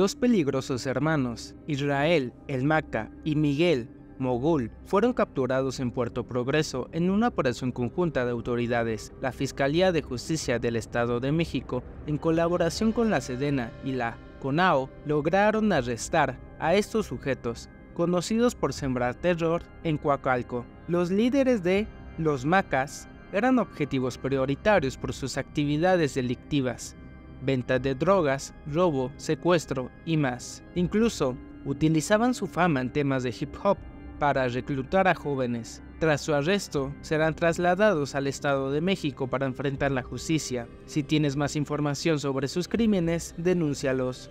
Dos peligrosos hermanos, Israel, el Maca, y Miguel, Mogul, fueron capturados en Puerto Progreso en una operación conjunta de autoridades. La Fiscalía de Justicia del Estado de México, en colaboración con la Sedena y la CONAO, lograron arrestar a estos sujetos, conocidos por sembrar terror en Coacalco. Los líderes de los Macas eran objetivos prioritarios por sus actividades delictivas, venta de drogas, robo, secuestro y más. Incluso utilizaban su fama en temas de hip hop para reclutar a jóvenes. Tras su arresto, serán trasladados al Estado de México para enfrentar la justicia. Si tienes más información sobre sus crímenes, denúncialos.